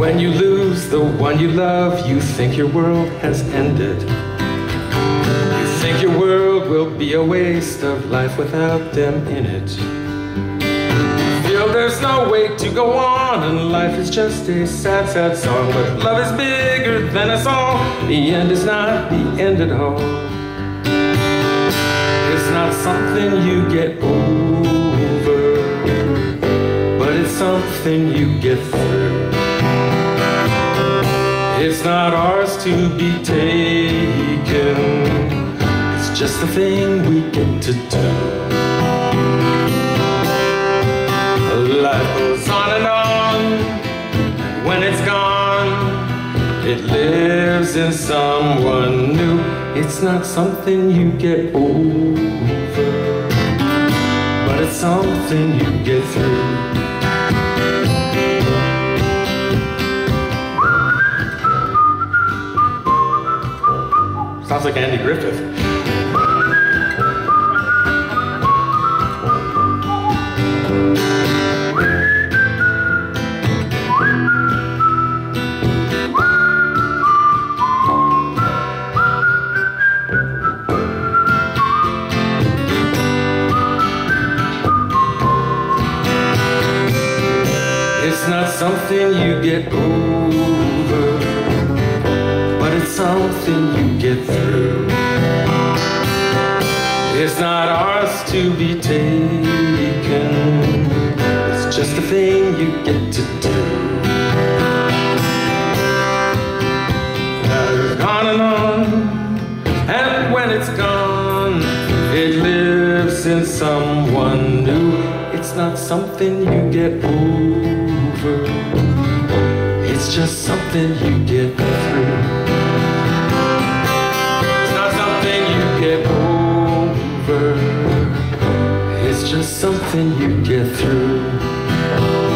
one you love, you think your world has ended. You think your world will be a waste of life without them in it. You feel there's no way to go on, and life is just a sad, sad song. But love is bigger than us all. The end is not the end at all. It's not something you get over, but it's something you get through. It's not ours to be taken, it's just a thing we get to do. Life goes on and on, and when it's gone, it lives in someone new. It's not something you get over, but it's something you get through. Sounds like Andy Griffith. It's not something you get over, it's something you get through. It's not ours to be taken, it's just a thing you get to do. On and on, and when it's gone, it lives in someone new. It's not something you get over, it's just something you it's just something you get through.